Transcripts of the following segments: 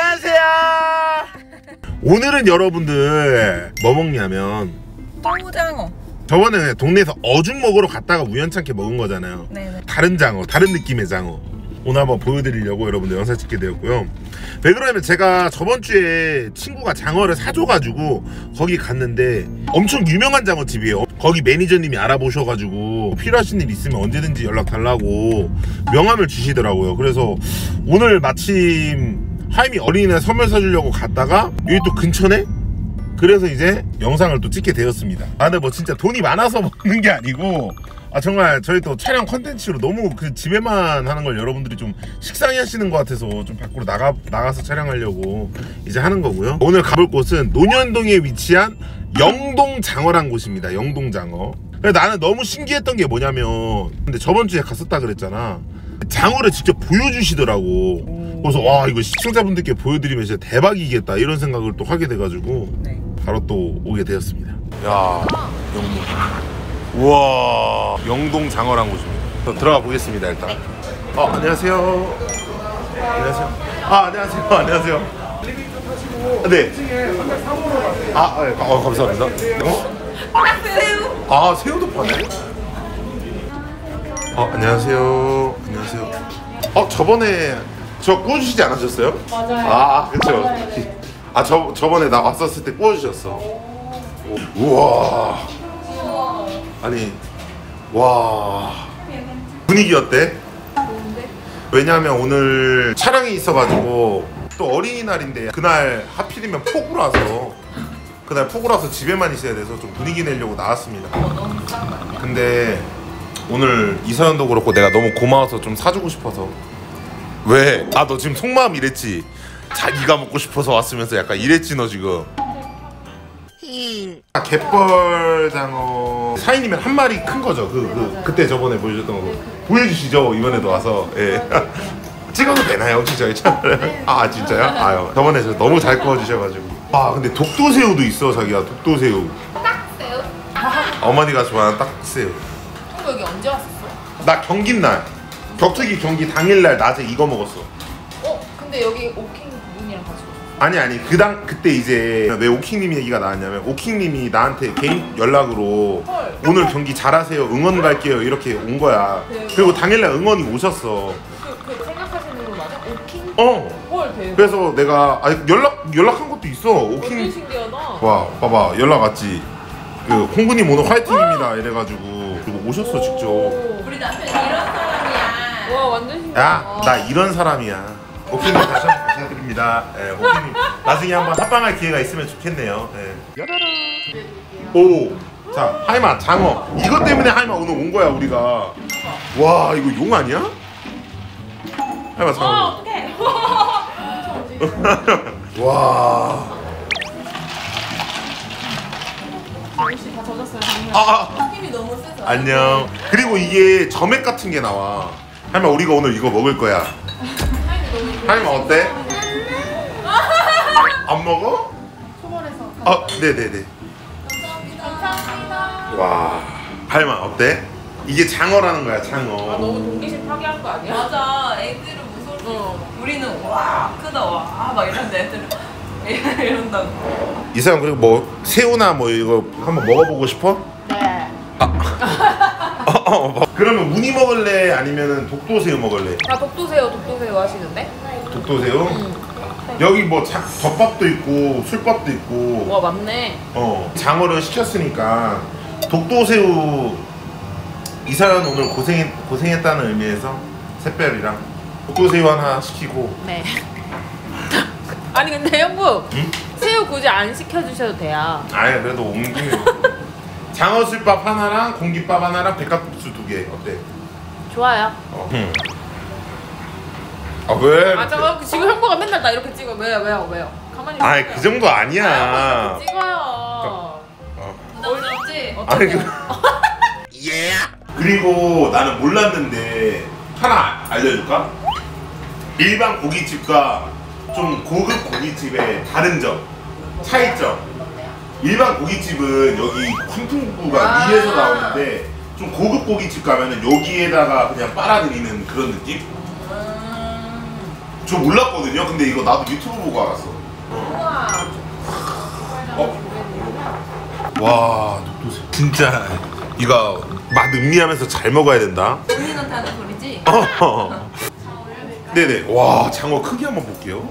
안녕하세요. 오늘은 여러분들 뭐 먹냐면 똥장어. 저번에 동네에서 어죽 먹으러 갔다가 우연찮게 먹은 거잖아요. 네네. 다른 장어, 다른 느낌의 장어. 오늘 한번 보여드리려고 여러분들 영상 찍게 되었고요. 왜 그러냐면 제가 저번 주에 친구가 장어를 사줘가지고 거기 갔는데 엄청 유명한 장어집이에요. 거기 매니저님이 알아보셔가지고 필요하신 일 있으면 언제든지 연락 달라고 명함을 주시더라고요. 그래서 오늘 마침 하임이 어린이날 선물 사주려고 갔다가 여기 또 근처네? 그래서 이제 영상을 또 찍게 되었습니다. 아, 근데 뭐 진짜 돈이 많아서 먹는 게 아니고, 아, 정말 저희 또 촬영 컨텐츠로 너무 그 집에만 하는 걸 여러분들이 좀 식상해 하시는 것 같아서 좀 밖으로 나가, 나가서 촬영하려고 이제 하는 거고요. 오늘 가볼 곳은 논현동에 위치한 영동장어란 곳입니다. 영동장어. 나는 너무 신기했던 게 뭐냐면, 근데 저번 주에 갔었다 그랬잖아. 장어를 직접 보여주시더라고. 그래서 와 이거 시청자분들께 보여드리면 진짜 대박이겠다 이런 생각을 또 하게 돼가지고 네. 바로 또 오게 되었습니다. 야 영동. 우와 영동 장어란 곳입니다. 저 들어가 보겠습니다 일단. 어 안녕하세요. 안녕하세요. 아 안녕하세요. 안녕하세요. 네. 아, 네. 어, 감사합니다. 어? 새우. 아 새우도 파네? 어 안녕하세요 안녕하세요 어 저번에 저 구워주시지 않으셨어요? 맞아요. 아 그쵸. 아저 저번에 나 왔었을 때 구워주셨어. 오, 우와. 아니 와. 분위기 어때? 왜냐하면 오늘 촬영이 있어가지고 또 어린이날인데 그날 하필이면 폭우라서 그날 폭우라서 집에만 있어야 돼서 좀 분위기 내려고 나왔습니다. 근데 오늘 이서연도 그렇고 내가 너무 고마워서 좀 사주고 싶어서 왜? 아 너 지금 속마음 이랬지? 자기가 먹고 싶어서 왔으면서 약간 이랬지 너 지금? 아, 갯벌 장어. 사인이면 한 마리 큰 거죠. 그, 그 그때 저번에 보여줬던 거. 보여주시죠. 이번에도 와서. 예. 찍어도 되나요? 혹시 저희 채널에 아 진짜요? 아유 저번에 저 너무 잘 구워주셔가지고. 아 근데 독도새우도 있어 자기야. 독도새우. 딱새우? 어머니가 좋아하는 딱새우. 형 여기 언제 왔었어? 나 경기 날 격투기 경기 당일날 낮에 이거 먹었어 어? 근데 여기 오킹 분이랑 같이 오셨어 아니 아니 그당 그때 이제 왜 오킹님 얘기가 나왔냐면 오킹님이 나한테 개인 연락으로 헐. 오늘 경기 잘하세요 응원 갈게요 이렇게 온 거야 대박. 그리고 당일날 응원이 오셨어 그, 그 생각하시는 거 맞아? 오킹? 어 헐 대박 그래서 내가 아니 연락 연락한 것도 있어 완전 오킹 신기하다 와 봐봐 연락 왔지 그 홍구님 오늘 화이팅입니다 이래가지고 그리고 오셨어 직접 오. 우리 남편 이런. 와 완전 신기하다 야, 나 이런 사람이야. 오키님 다시 한번 감사드립니다. 예, 오키님 나중에 한번 합방할 기회가 있으면 좋겠네요. 예. 오, 자 하이마 장어. 이것 때문에 하이마 오늘 온 거야 우리가. 와 이거 용 아니야? 하이마 아 장어. 어떡해 와. 다 젖었어요 장면 아, 아, 힘이 너무 세서. 안녕. 그리고 이게 점액 같은 게 나와. 하이마 우리가 오늘 이거 먹을 거야. 하이마 어때? 안 먹어? 초벌해서 아, 네네네. 감사합니다 와, 할마 어때? 이게 장어라는 거야, 장어. 아 너무 동기심 파괴한 거 아니야? 맞아. 애들은 무서울 때. 어. 우리는 와 크다 와막 이런데 애들은 이런다고. 이 사람 그리고 뭐 새우나 뭐 이거 한번 먹어보고 싶어? 네 어, 어, 뭐. 그러면 우니 먹을래? 아니면은 독도새우 먹을래? 아 독도새우 독도새우 하시는데? 독도새우? 여기 뭐 자, 덮밥도 있고 술밥도 있고 와 맞네 어 장어를 시켰으니까 독도새우 이사연 오늘 고생 고생했다는 의미에서 샛별이랑 독도새우 하나 시키고 네 아니 근데 형부 응? 새우 굳이 안 시켜주셔도 돼요 아니 그래도 온 김에 장어술밥 하나랑 공깃밥 하나랑 백합국수 두 개 어때? 좋아요 어. 아 왜? 아 잠깐 지금 형부가 맨날 나 이렇게 찍어 왜요 왜요 왜요 가만히 아이. 그 정도 아니야. 이렇게 찍어요 어. 부담스럽지? 아니 어떡해요? 그. 예. 그리고 나는 몰랐는데 하나 알려줄까? 일반 고깃집과 좀 고급 고깃집의 다른 점, 차이점. 일반 고깃집은 여기 환풍구가 아. 위에서 나오는데 좀 고급 고깃집 가면은 여기에다가 그냥 빨아들이는 그런 느낌? 음. 저 몰랐거든요. 근데 이거 나도 유튜브 보고 알았어. 어? 와. 진짜 이거 맛 음미하면서 잘 먹어야 된다. 본인한테 하는 소리지? 네네. 와, 장어 크기 한번 볼게요.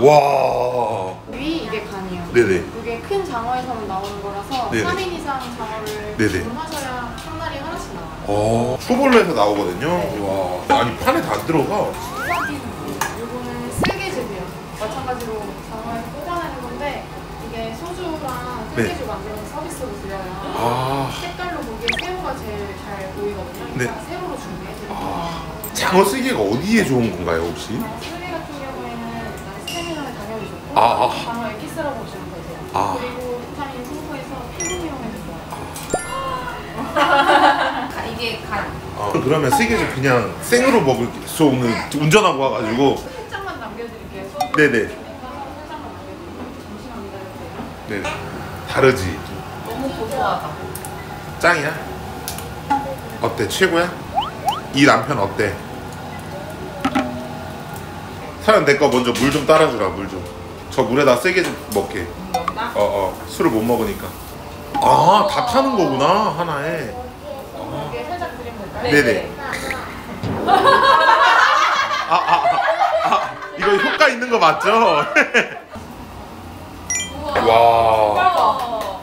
와. 위 이게 간이에요. 네네. 이게 큰 장어에서만 나오는 거라서 네네. 3인 이상 장어를 네네. 주문하셔야 한 마리 하나씩 나와요. 어, 초벌로에서 나오거든요. 와. 아니, 판에 다안 들어가. 이거는 쓸개즙이에요. 마찬가지로 장어에서 뽑아내는 건데 이게 소주랑 네. 쓸개즙 만드는 서비스로 드려요. 아. 색깔로 보기에 새우가 제일 잘 보이거든요. 네. 그래서 새우로 준비해드릴게요. 아. 장어 쓸개가 어디에 좋은 건가요, 혹시? 같은 경우에는 일단 스테미너에 당연히 좋고 아, 아. 장어 엑기스라고 보시면 되세요. 아. 그리고 비타민 풍부해서 피부 미용에도 좋아요. 이게 간. 어, 그러면 쓰기를 그냥 생으로 먹을 수 없는 운전하고 와가지고 살짝만 남겨드릴게요. 소주 네네 살짝만 남겨드릴게요. 잠시만 기다려주세요. 네 다르지 너무 고소하다. 짱이야 어때 최고야 이 남편 어때 사연 내거 먼저 물 좀 따라주라 물 좀 저 물에다 세게 좀 먹게 먹나? 어어 술을 못 먹으니까 아 다 타는 거구나 하나에 이게 살짝 드리면 될까요? 네네 아, 아, 아, 아, 이거 효과 있는 거 맞죠? 와 어.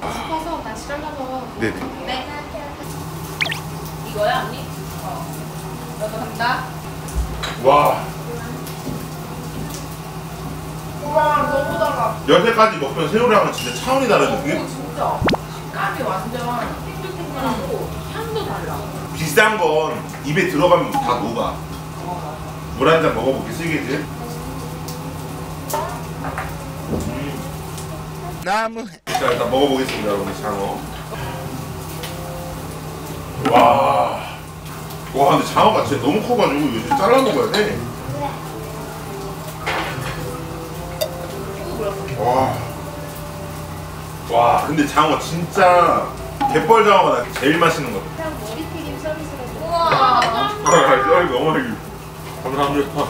싶어서 다시 잘라서 네네 네. 이거야 언니? 어. 너도 한다. 와 와 너무 달라. 여태까지 먹던 새우랑은 진짜 차원이 다른 느낌? 오 진짜 식감이 완전 탱글탱글하고 향도 달라. 비싼 건 입에 들어가면 다 녹아. 물한 잔 먹어볼게 쓰겠지? 나무. 자 일단 먹어보겠습니다 여러분 장어. 와. 와 근데 장어가 진짜 너무 커가지고 이거 좀 잘라 먹어야 돼. 와. 와 근데 장어 진짜 갯벌 장어가 나 제일 맛있는 것 같아. 그냥 머리튀김 서비스로. 우와. 아, 아, 너무 감사합니다. 아,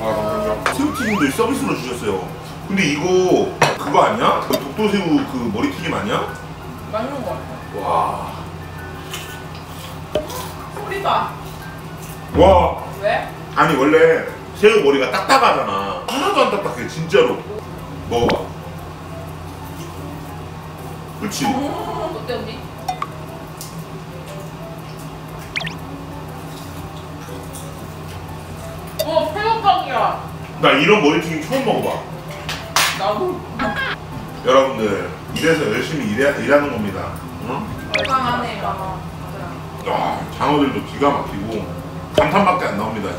감사합니다. 새우튀김도 서비스로 주셨어요. 근데 이거 그거 아니야? 그 독도새우 그 머리튀김 아니야? 맞는 거 같아. 와. 소리 봐. 와. 왜? 아니 원래 새우 머리가 딱딱하잖아. 하나도 안 딱딱해 진짜로. 먹어봐. 그렇지. 어때 언니? 어 새우빵이야. 나 이런 머리튀김 처음 먹어봐. 나도. 여러분들 이래서 열심히 일해, 일하는 겁니다. 응? 봐. 와 장어들도 기가 막히고 감탄밖에 안 나옵니다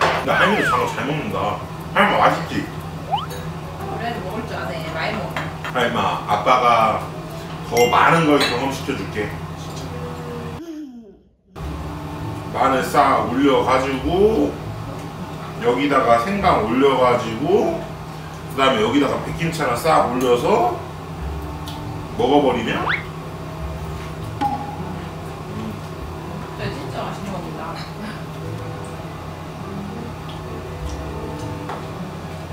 근데 할머니도 장어 잘 먹는다 할머 맛있지? 그래 먹을 줄 아네. 많이 먹어. 할머 아빠가 더 많은 걸 경험시켜줄게 마늘 싹 올려가지고 여기다가 생강 올려가지고 그 다음에 여기다가 백김치 하나 싹 올려서 먹어버리면 네, 진짜 맛있는 겁니다.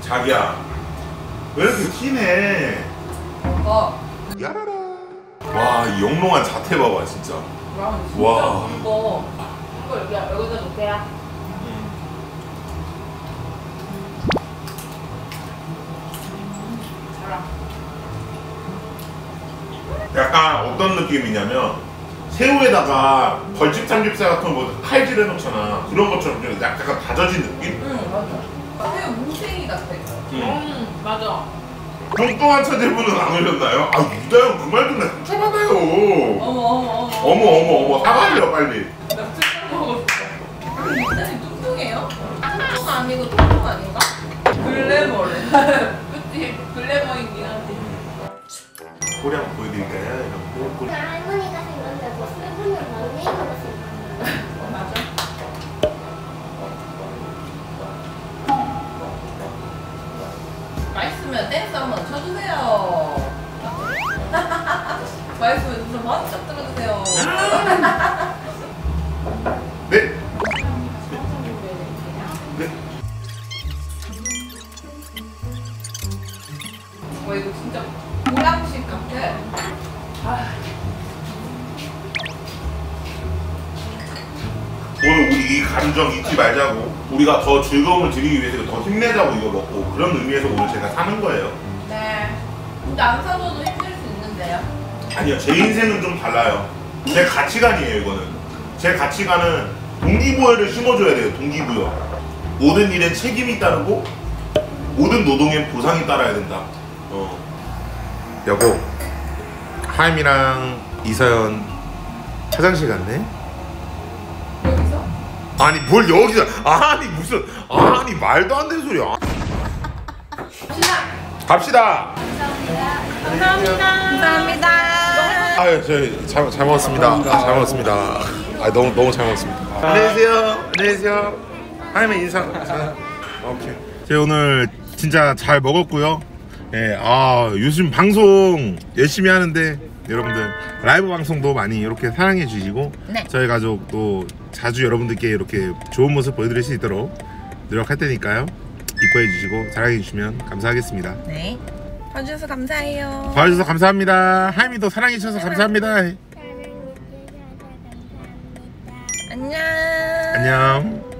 자기야 왜 이렇게 티네 어. 야라라 와이 영롱한 자태 봐봐 진짜 와 진짜 와. 이거 이거 여기 놓게야. 잘라. 약간 어떤 느낌이냐면 새우에다가 벌집 삼겹살 같은 거 칼질 해놓잖아 그런 것처럼 좀 약간 다져진 느낌? 응 맞아. 새우 뭉탱이 같아. 응. 음 맞아. 뚱뚱한 처제분은 안 오셨나요? 아 유다형 그말좀 상처받아요 어머 어머 어머. 어머 어머 어머 사과해요 빨리 나. 아니 일단이 뚱뚱해요? 뚱뚱 아니고 뚱뚱 아닌가? 글래머래. 그치 글래머이긴 한데. 꼬리 한번 보여드릴까요? 이런 꼬리 할머니가 생겼는데 수분을 많이 먹었어요. 댄스 한번 쳐주세요. 말씀해 주셔서 마음껏 들어주세요. 네. 네. 와 이거 진짜 보양식 같아. 아. 오늘 우리 이 감정 잊지 말자고. 우리가 더 즐거움을 드리기 위해서 더 힘내자고 이거 먹고 그런 의미에서 오늘 제가 사는 거예요 네. 근데 안 사줘도 힘들 수 있는데요. 아니요 제 인생은 좀 달라요 제 가치관이에요 이거는 제 가치관은 동기부여를 심어줘야 돼요 동기부여 모든 일엔 책임이 따르고 모든 노동엔 보상이 따라야 된다 어. 여보 하임이랑 이서연 화장실 갔네? 아니 뭘 여기서 아니 무슨 아니 말도 안 되는 소리야. 갑시다. 감사합니다. 아유 저희 잘, 잘 먹었습니다. 아, 잘 먹었습니다. 아 너무 너무 잘 먹었습니다. 안녕하세요. 안녕하세요. 하이면 인사. 인사. 오케이. 제가 오늘 진짜 잘 먹었고요 예 아 요즘 방송 열심히 하는데 여러분들 라이브 방송도 많이 이렇게 사랑해 주시고 네. 저희 가족 또 자주 여러분들께 이렇게 좋은 모습 보여드릴 수 있도록 노력할 테니까요 이뻐해 주시고 사랑해 주시면 감사하겠습니다 네. 봐주셔서 감사해요. 봐주셔서 감사합니다 하이미도 사랑해 주셔서 감사합니다 안녕. 안녕